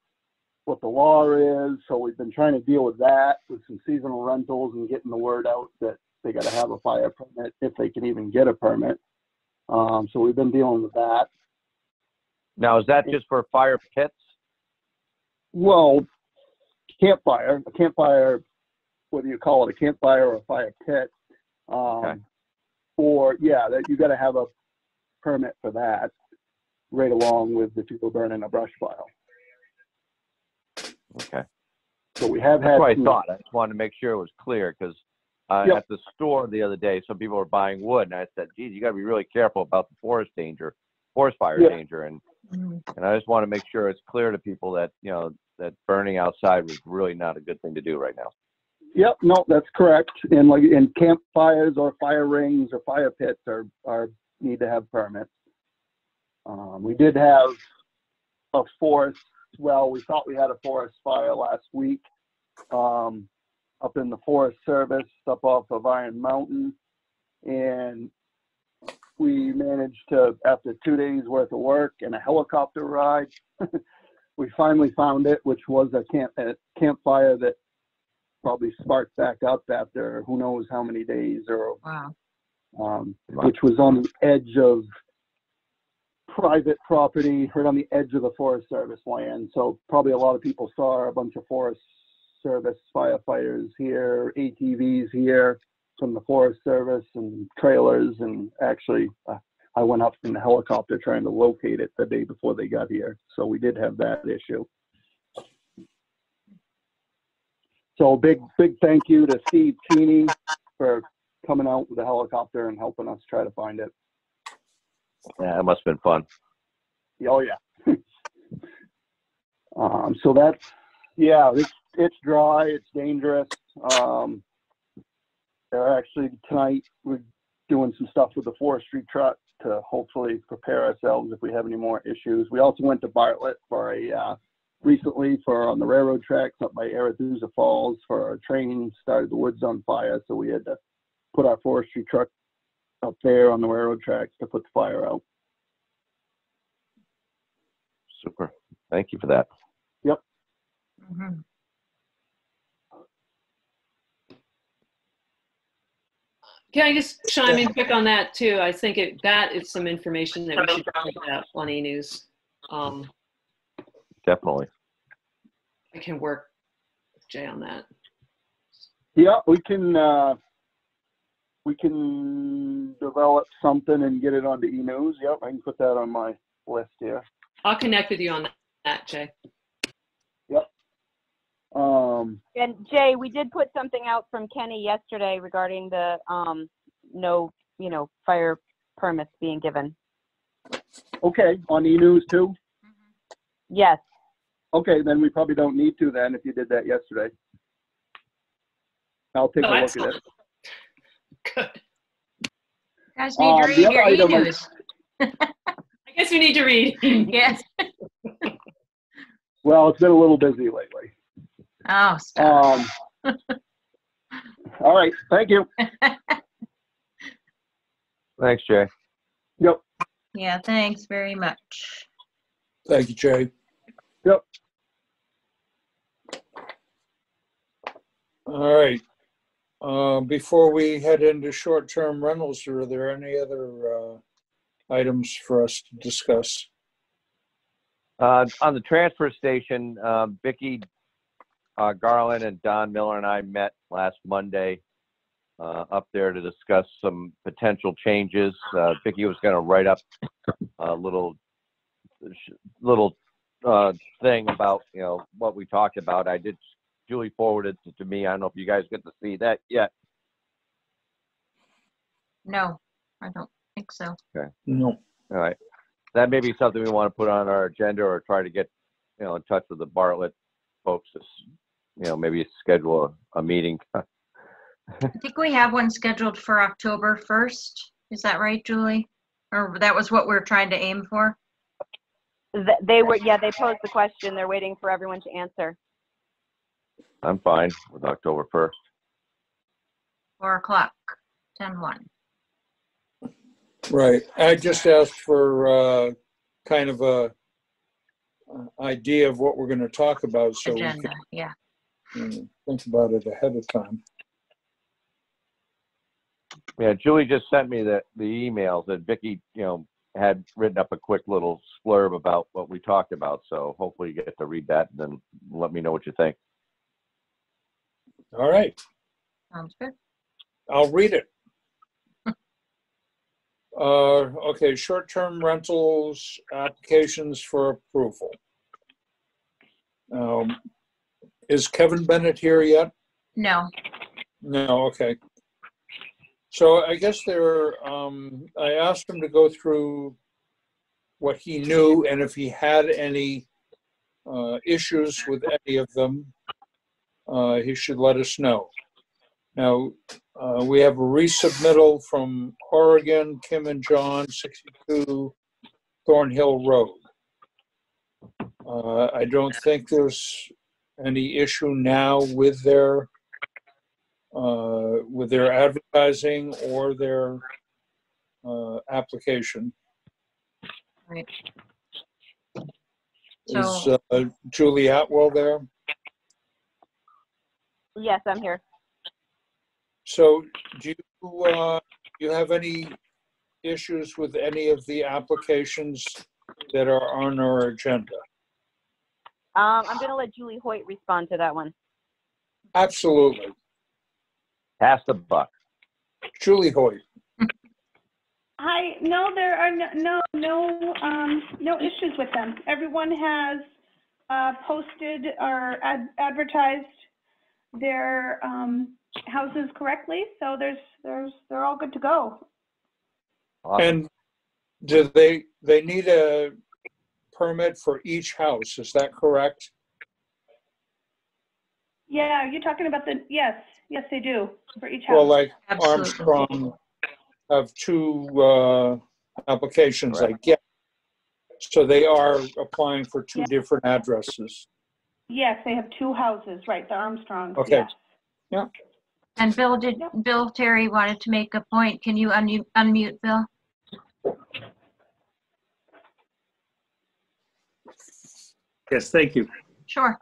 I: what the law is. So we've been trying to deal with that with some seasonal rentals and getting the word out that they got to have a fire permit if they can even get a permit. Um, so we've been dealing with that.
A: Now, is that just for fire pits?
I: Well, campfire, a campfire, whether you call it a campfire or a fire pit, um,
A: Okay.
I: or yeah, that you got to have a permit for that, right along with the people burning a brush pile.
A: Okay.
I: So we have
A: That's
I: had.
A: what I thought. I just wanted to make sure it was clear because uh,
I: Yep.
A: at the store the other day, some people were buying wood, and I said, "Geez, you got to be really careful about the forest danger, forest fire
I: Yeah.
A: danger." And and I just want to make sure it's clear to people that you know that burning outside was really not a good thing to do right now.
I: Yep, no, that's correct. And like in campfires or fire rings or fire pits are, are need to have permits. Um, we did have a forest, well, we thought we had a forest fire last week, um, up in the Forest Service, up off of Iron Mountain. And we managed to, after two days worth of work and a helicopter ride, we finally found it, which was a camp, a campfire that probably sparked back up after who knows how many days or
B: Wow.
I: um,
A: Wow.
I: which was on the edge of private property, right on the edge of the Forest Service land. So probably a lot of people saw a bunch of Forest Service firefighters here, ATVs here from the Forest Service and trailers. And actually, uh, I went up in the helicopter trying to locate it the day before they got here. So we did have that issue. So big, big thank you to Steve Cheney for coming out with a helicopter and helping us try to find it.
A: Yeah, it must have been fun.
I: Oh yeah. um, so that's yeah, it's it's dry, it's dangerous. Um, they're actually tonight we're doing some stuff with the forestry truck to hopefully prepare ourselves if we have any more issues. We also went to Bartlett for a uh, recently for on the railroad tracks up by Arethusa Falls for our train Started the woods on fire, so we had to put our forestry truck up there on the railroad tracks to put the fire out.
A: Super. Thank you for that.
B: Mhm.
E: Can I just chime in quick on that too? I think it, that is some information that we should put out on e-news. Um,
A: Definitely.
E: I can work with Jay on that.
I: Yeah, we can, uh, we can develop something and get it onto e-news. Yep, I can put that on my list here.
E: I'll connect with you on that, Jay. Yep.
I: Um,
G: And Jay, we did put something out from Kenny yesterday regarding the, um, no, you know, fire permits being given.
I: okay, on e-news too?
G: Yes,
I: Okay, then we probably don't need to then if you did that yesterday. I'll take
E: Oh,
I: a look at it.
E: Good.
B: You guys need
I: Um,
B: to read your
I: item I-
B: e-news.
E: I guess we need to read.
B: Yes.
I: Well, it's been a little busy lately.
B: Oh, stop.
I: Um, all right, thank you.
A: Thanks, Jay.
I: Yep,
B: Yeah, thanks very much.
C: Thank you, Jay.
I: Yep.
C: All right. Uh, Before we head into short-term rentals, are there any other uh, items for us to discuss?
A: Uh, on the transfer station, uh, Vicky uh, Garland and Don Miller and I met last Monday uh, up there to discuss some potential changes. Uh, Vicky was going to write up a little little uh, thing about you know what we talked about. I did. Julie forwarded it to me. I don't know if you guys get to see that yet.
B: No, I don't think so. Okay.
C: No.
A: All right. That may be something we want to put on our agenda or try to get, you know, in touch with the Bartlett folks. to You know, maybe schedule a, a meeting.
B: I think we have one scheduled for October 1st. Is that right, Julie? Or that was what we are trying to aim for?
G: Th- they were, yeah, they posed the question. They're waiting for everyone to answer.
A: I'm fine with October 1st.
B: 4 o'clock, 10 1.
C: Right. I just asked for uh, kind of a uh, idea of what we're going to talk about, so we
B: Agenda,
C: can
B: yeah.
C: think about it ahead of time.
A: Yeah, Julie just sent me the, the emails that Vicky, you know, had written up a quick little splurb about what we talked about. So hopefully you get to read that and then let me know what you think.
C: All right,
B: Sounds good.
C: I'll read it. Uh, okay, short-term rentals, applications for approval. Um, Is Kevin Bennett here yet?
B: No,
C: No, okay. So I guess there, um, I asked him to go through what he knew and if he had any, uh, issues with any of them, uh, he should let us know. Now, uh, we have a resubmittal from Horrigan, Kim and John, sixty-two Thornhill Road. Uh, I don't think there's any issue now with their uh, with their advertising or their uh, application.
B: right.
C: Is
B: So,
C: uh, Julie Atwell there?
G: Yes, I'm here.
C: So do you, uh, you have any issues with any of the applications that are on our agenda?
G: Um, I'm gonna let Julie Hoyt respond to that one.
C: Absolutely.
A: Pass the buck.
C: Julie Hoyt.
F: Hi, no, there are no, no, no, um, no issues with them. Everyone has, uh, posted or ad- advertised their, um, houses correctly, so there's, there's, they're all good to go.
A: Awesome.
C: And do they, they need a permit for each house, is that correct?
F: Yeah, you're talking about the, yes, yes, they do, for each
C: Well,
F: house.
C: like
B: Absolutely.
C: Armstrong have two, uh, applications, I guess. So they are applying for two
F: Yeah.
C: different addresses.
F: Yes, they have two houses, right, the Armstrongs,
C: Okay.
F: yes.
B: and Bill did,
F: Yep.
B: Bill Terry wanted to make a point. Can you unmute, unmute Bill?
J: Yes, thank you.
B: Sure.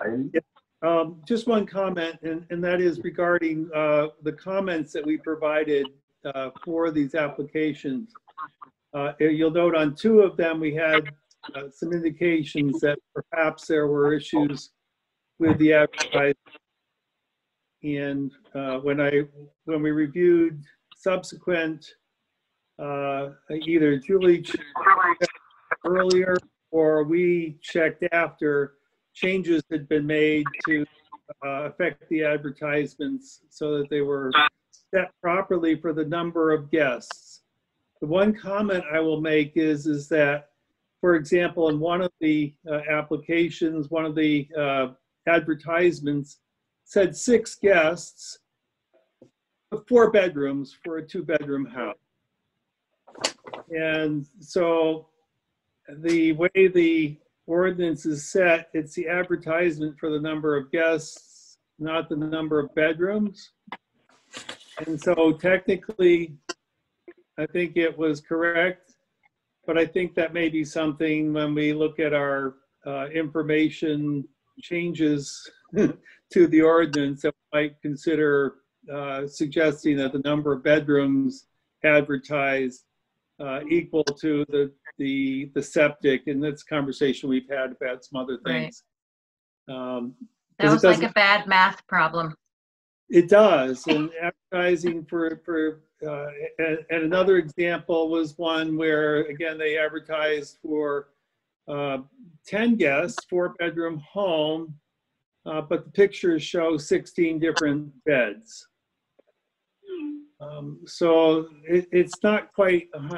J: Um, Just one comment, and, and that is regarding uh, the comments that we provided uh, for these applications. Uh, You'll note on two of them, we had uh, some indications that perhaps there were issues with the advertising. And uh, when I, when we reviewed subsequent, uh, either Julie earlier or we checked after, changes had been made to uh, affect the advertisements so that they were set properly for the number of guests. The one comment I will make is, is that, for example, in one of the uh, applications, one of the uh, advertisements said six guests, four bedrooms for a two-bedroom house. And so the way the ordinance is set, it's the advertisement for the number of guests, not the number of bedrooms. And so technically, I think it was correct, but I think that may be something when we look at our uh, information changes to the ordinance that might consider uh, suggesting that the number of bedrooms advertised uh, equal to the, the, the septic, and that's a conversation we've had about some other
B: Right.
J: things. Um,
B: That
J: 'cause it
B: was like
J: doesn't-
B: a bad math problem.
J: It does, and advertising for, for, uh, and, and another example was one where, again, they advertised for, uh, ten guests, four-bedroom home, uh, but the pictures show sixteen different beds. Um, so it, it's not quite hu-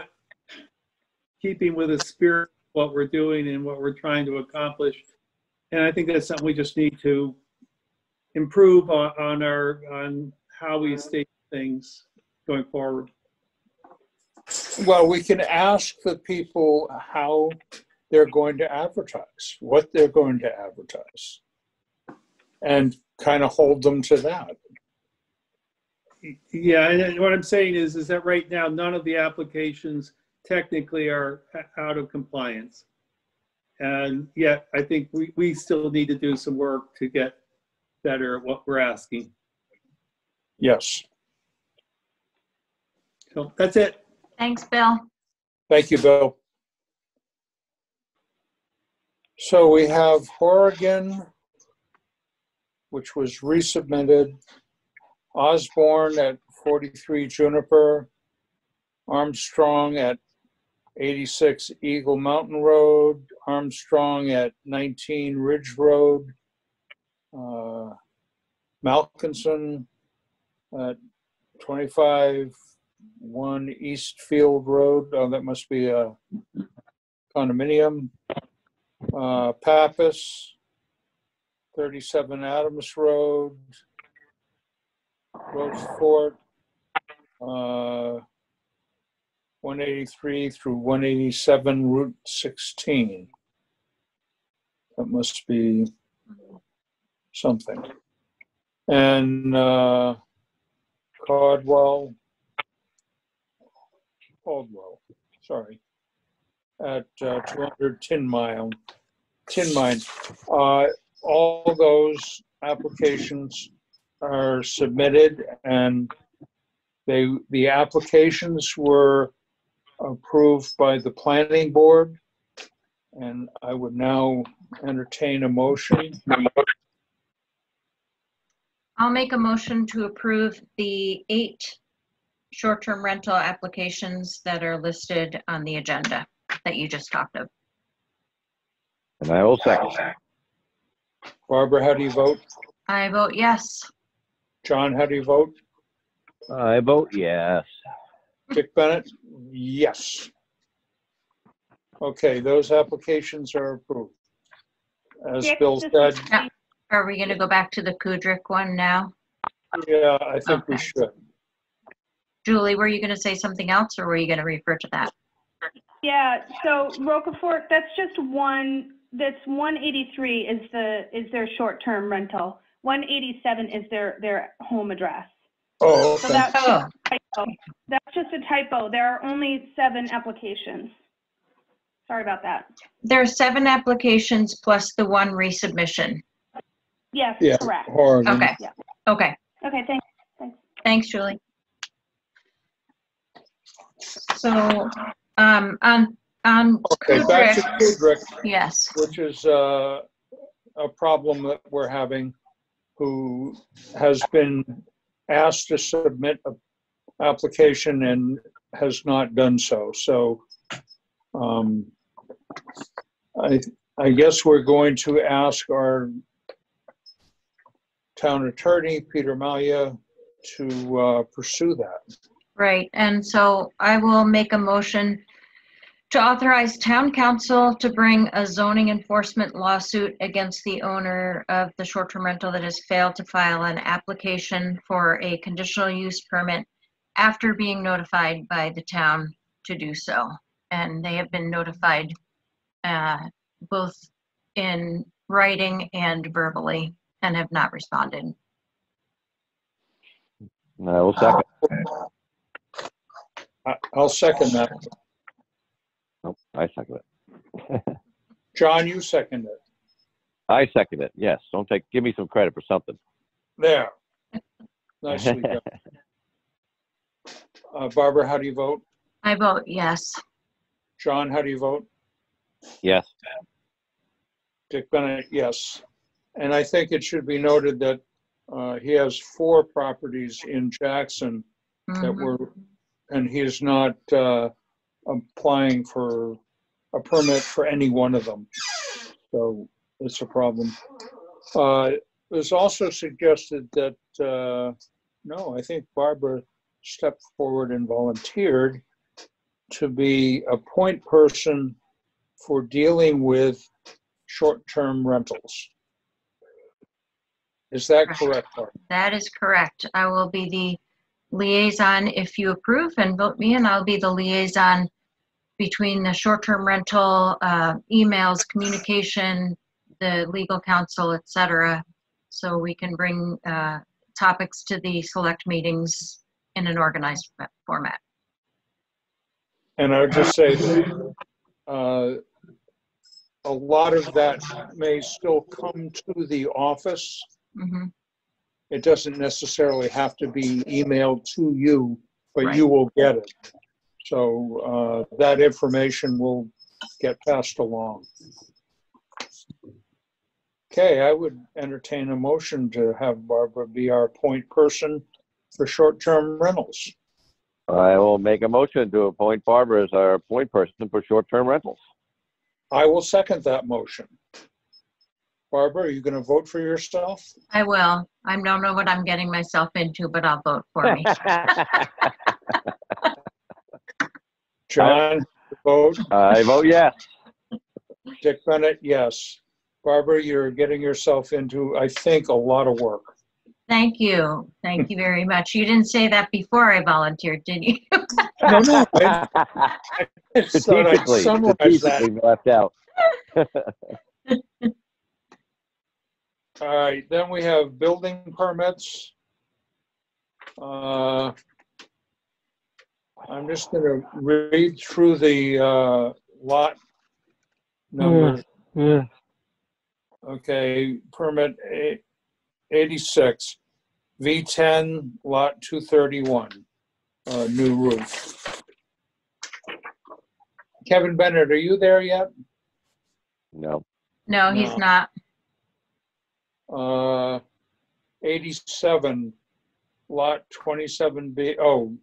J: keeping with the spirit of what we're doing and what we're trying to accomplish. And I think that's something we just need to improve on, on our, on how we state things going forward.
C: Well, we can ask the people how they're going to advertise, what they're going to advertise. And kind of hold them to that.
J: Yeah, and what I'm saying is, is that right now, none of the applications technically are out of compliance. And yet, I think we, we still need to do some work to get better at what we're asking.
C: Yes.
J: So that's it.
B: Thanks, Bill.
C: Thank you, Bill. So we have Horrigan, which was resubmitted, Osborne at 43 Juniper, Armstrong at 86 Eagle Mountain Road, Armstrong at 19 Ridge Road, uh, Malkinson at 25 1 Eastfield Road. Oh, that must be a condominium. Uh, Pappas, 37 Adams Road, Rochefort, uh, 183 through 187 Route 16. That must be something. And uh, Caldwell, Caldwell, sorry, at uh, 200 Tin Mile, Tin Mine. Uh, All those applications are submitted and they, the applications were approved by the planning board. And I would now entertain a motion.
B: I'll make a motion to approve the eight short-term rental applications that are listed on the agenda that you just talked of.
A: And I will second.
C: Barbara, how do you vote?
B: I vote yes.
C: John, how do you vote?
A: I vote yes.
C: Dick Bennett? Yes. Okay, those applications are approved. As
F: Dick,
C: Bill
F: this
C: said,
F: is-
B: Are we gonna go back to the Kudrick one now?
C: yeah, I think we
B: Okay.
C: should.
B: Julie, were you gonna say something else or were you gonna refer to that?
F: Yeah, so Rochefort, that's just one, that's 183 is the, is their short-term rental. 187 is their, their home address.
C: Oh,
F: So
C: okay.
F: that's just
B: Oh,
F: a typo. That's just a typo. There are only seven applications. Sorry about that.
B: there are seven applications plus the one resubmission.
F: Yes,
C: Yeah,
F: correct.
C: Horrigan.
B: Okay,
F: Yeah.
B: okay.
F: Okay, thanks.
B: Thanks, thanks Julie. So, um, on, on
C: Okay, back to
B: Kudrick,
C: Kudrick,
B: yes,
C: which is uh, a problem that we're having, who has been asked to submit an application and has not done so. So um, I, I guess we're going to ask our town attorney, Peter Malia, to uh, pursue that.
B: right. And so I will make a motion to authorize town counsel to bring a zoning enforcement lawsuit against the owner of the short-term rental that has failed to file an application for a conditional use permit after being notified by the town to do so. And they have been notified uh, both in writing and verbally and have not responded.
A: And I will second.
C: I- I'll second that.
A: Nope, I second it.
C: John, you second it.
A: I second it, yes. Don't take, give me some credit for something.
C: There. Nicely done. Uh, Barbara, how do you vote?
B: I vote yes.
C: John, how do you vote?
A: Yes,
C: Dick Bennett, yes. And I think it should be noted that uh, he has four properties in Jackson that
B: Mhm.
C: were, and he is not uh, applying for a permit for any one of them. So it's a problem. Uh, It was also suggested that, uh, no, I think Barbara stepped forward and volunteered to be a point person for dealing with short-term rentals. Is that correct, Barbara?
B: That is correct. I will be the liaison if you approve and vote me in. I'll be the liaison between the short-term rental, uh, emails, communication, the legal counsel, et cetera. So we can bring uh, topics to the select meetings in an organized fa- format.
C: And I would just say, that, uh, a lot of that may still come to the office.
B: Mhm.
C: It doesn't necessarily have to be emailed to you, but you will get it. So uh, that information will get passed along. Okay, I would entertain a motion to have Barbara be our point person for short-term rentals.
A: I will make a motion to appoint Barbara as our point person for short-term rentals.
C: I will second that motion. Barbara, are you going to vote for yourself?
B: I will. I don't know what I'm getting myself into, but I'll vote for me.
C: John, vote.
A: I vote yes.
C: Dick Bennett, yes. Barbara, you're getting yourself into, I think, a lot of work.
B: Thank you. Thank you very much. You didn't say that before I volunteered, did you?
C: No, no, I I just thought I'd
A: Strategically,
C: summarize that.
A: left out.
C: All right, then we have building permits. Uh, I'm just gonna read through the uh, lot numbers. Okay, permit eight- 86, V10, lot 231, uh, new roof. Kevin Bennett, are you there yet?
A: No.
B: No, he's
C: No.
B: not.
C: Uh, 87, lot 27B, oh,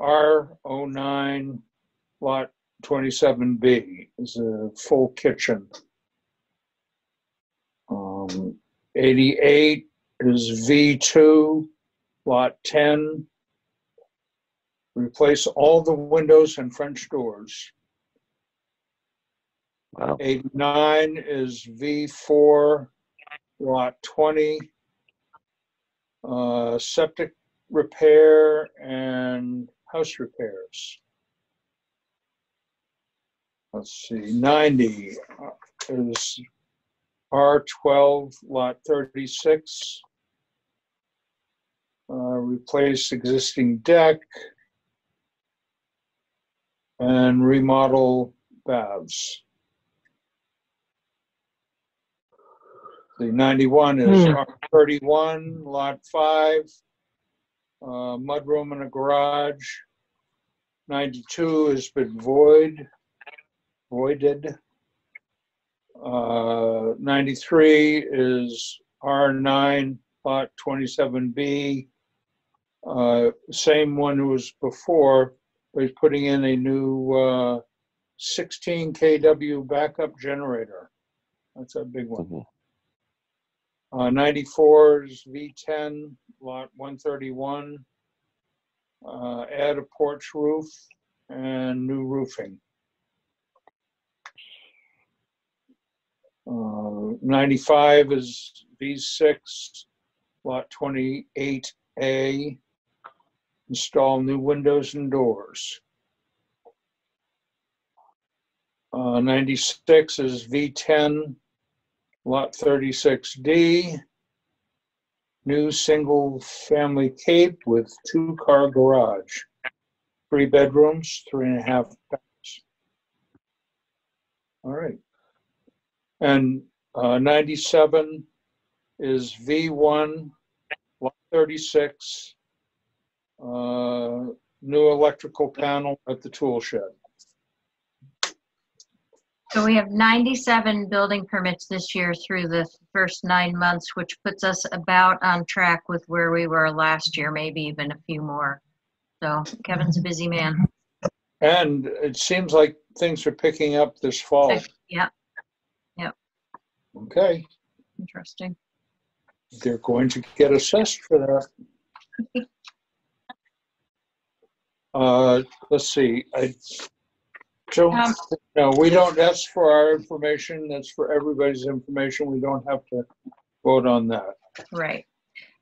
C: R09, lot 27B is a full kitchen. Um, 88 is V2, lot 10. Replace all the windows and French doors.
A: Wow.
C: 89 is V4, lot 20. Uh, Septic repair and house repairs. Let's see, 90 is R12, lot 36. Uh, Replace existing deck and remodel baths. The 91 is R31, lot 5, uh, mudroom in a garage. 92 has been void, voided. Uh, 93 is R9, lot 27B. Uh, Same one who was before, but he's putting in a new uh, 16 KW backup generator. That's a big one.
A: Mhm.
C: Uh, 94 is V10, lot 131. Uh, Add a porch roof and new roofing. Uh, 95 is V6, lot 28A. Install new windows and doors. Uh, 96 is V10, lot 36D. New single-family cape with two-car garage. Three bedrooms, three and a half baths. All right. And uh, 97 is V1, lot 36. uh, New electrical panel at the tool shed.
B: So we have 97 building permits this year through the first nine months, which puts us about on track with where we were last year, maybe even a few more. So Kevin's a busy man.
C: And it seems like things are picking up this fall.
B: Yeah, Yep.
C: Okay,
B: interesting.
C: they're going to get assessed for that. Uh, let's see, I don't,
B: Um,
C: no, we don't, that's for our information, that's for everybody's information, we don't have to vote on that.
B: Right.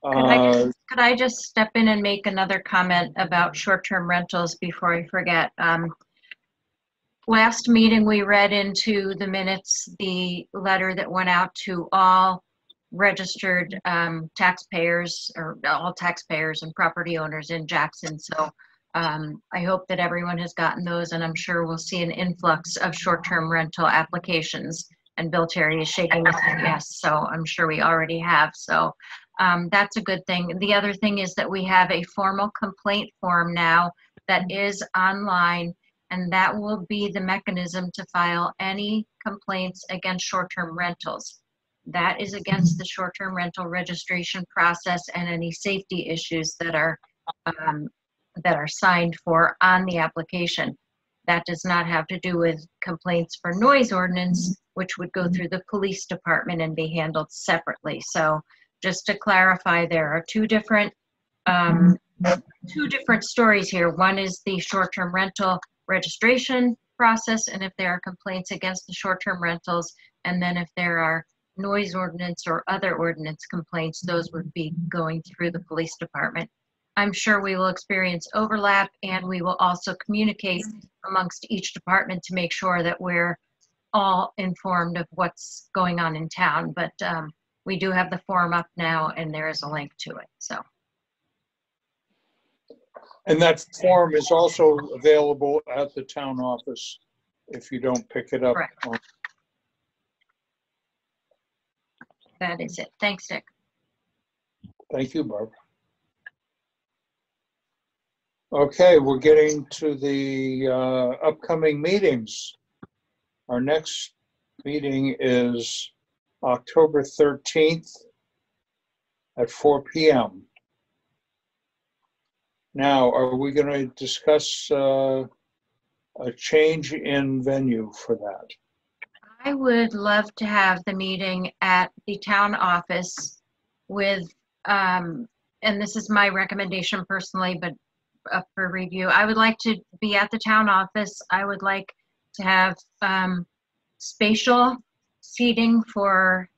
B: Could I
C: Uh,
B: just, could I just step in and make another comment about short-term rentals before I forget? Um, Last meeting, we read into the minutes the letter that went out to all registered um, taxpayers or all taxpayers and property owners in Jackson. So um, I hope that everyone has gotten those and I'm sure we'll see an influx of short-term rental applications. And Bill Terry is shaking his head yes, so I'm sure we already have. So um, that's a good thing. The other thing is that we have a formal complaint form now that is online and that will be the mechanism to file any complaints against short-term rentals. That is against the short-term rental registration process and any safety issues that are um, that are signed for on the application. That does not have to do with complaints for noise ordinance, which would go through the police department and be handled separately. So just to clarify, there are two different um, two different stories here. One is the short-term rental registration process, and if there are complaints against the short-term rentals, and then if there are noise ordinance or other ordinance complaints, those would be going through the police department. I'm sure we will experience overlap and we will also communicate amongst each department to make sure that we're all informed of what's going on in town. But um, we do have the form up now and there is a link to it, so.
C: And that form is also available at the town office if you don't pick it up.
B: Correct.
C: on-
B: That is it. Thanks, Dick.
C: Thank you, Barbara. Okay, we're getting to the uh, upcoming meetings. Our next meeting is October 13th at 4 PM. Now, are we going to discuss uh, a change in venue for that?
B: I would love to have the meeting at the town office with, um, and this is my recommendation personally, but up for review. I would like to be at the town office. I would like to have, um, spatial seating for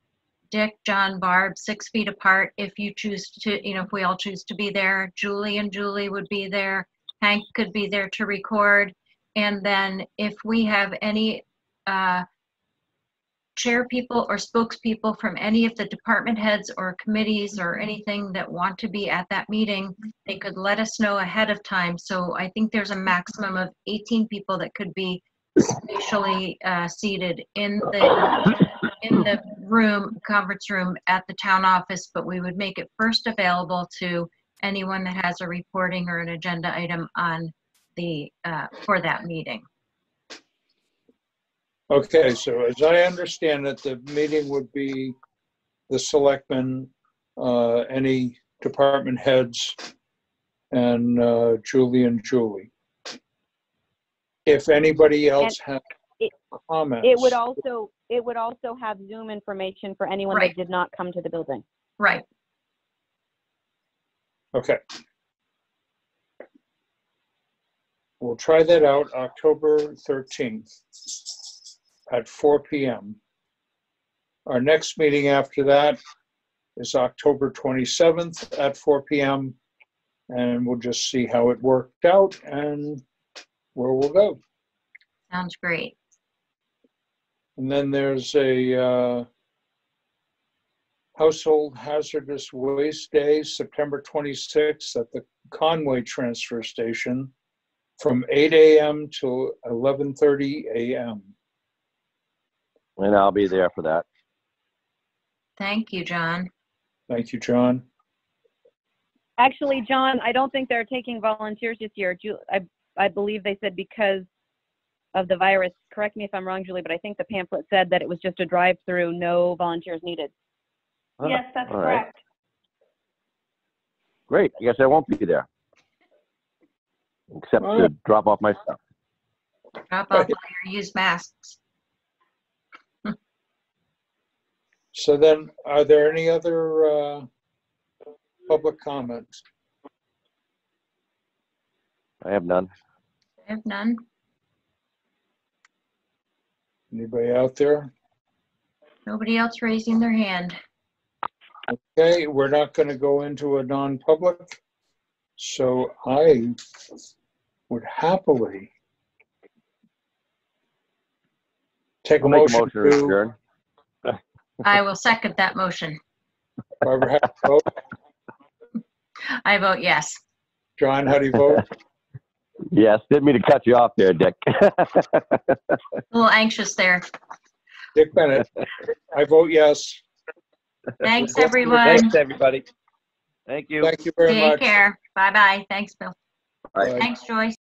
B: Dick, John, Barb, six feet apart if you choose to, you know, if we all choose to be there. Julie and Julie would be there. Hank could be there to record. And then if we have any, uh, chair people or spokespeople from any of the department heads or committees or anything that want to be at that meeting, they could let us know ahead of time. So I think there's a maximum of 18 people that could be spatially uh, seated in the, in the room, conference room at the town office, but we would make it first available to anyone that has a reporting or an agenda item on the, uh, for that meeting.
C: Okay, so as I understand it, the meeting would be the selectmen, uh, any department heads, and uh, Julie and Julie. If anybody else has
G: it-
C: comments.
G: It would also, it would also have Zoom information for anyone
B: Right.
G: that did not come to the building.
B: Right.
C: Okay. We'll try that out October 13th at 4 PM. Our next meeting after that is October 27th at 4 PM. And we'll just see how it worked out and where we'll go.
B: Sounds great.
C: And then there's a uh, Household Hazardous Waste Day, September 26th at the Conway Transfer Station from 8 AM to 11:30 AM.
A: And I'll be there for that.
B: Thank you, John.
C: Thank you, John.
G: Actually, John, I don't think they're taking volunteers this year. Ju- I, I believe they said because of the virus. Correct me if I'm wrong, Julie, but I think the pamphlet said that it was just a drive-through, no volunteers needed.
F: Yes, that's
A: all right.
F: correct.
A: Great. I guess I won't be there. Except to drop off my stuff.
B: Drop off all your used masks.
C: So then, are there any other uh, public comments?
A: I have none.
B: I have none.
C: Anybody out there?
B: Nobody else raising their hand.
C: Okay, we're not going to go into a non-public. So I would happily take a
A: I'll make a
C: motion
A: motion to
C: to,
A: adjourn.
B: I will second that motion.
C: Barbara, how do you vote?
B: I vote yes.
C: John, how do you vote?
A: Yes, didn't mean to cut you off there, Dick.
B: A little anxious there.
C: Dick Bennett. I vote yes.
B: Thanks, everyone.
A: Thanks, everybody. Thank you.
C: Thank you very much.
B: Take care. Bye-bye. Thanks, Bill.
A: Bye.
C: Bye.
B: Thanks, Joyce.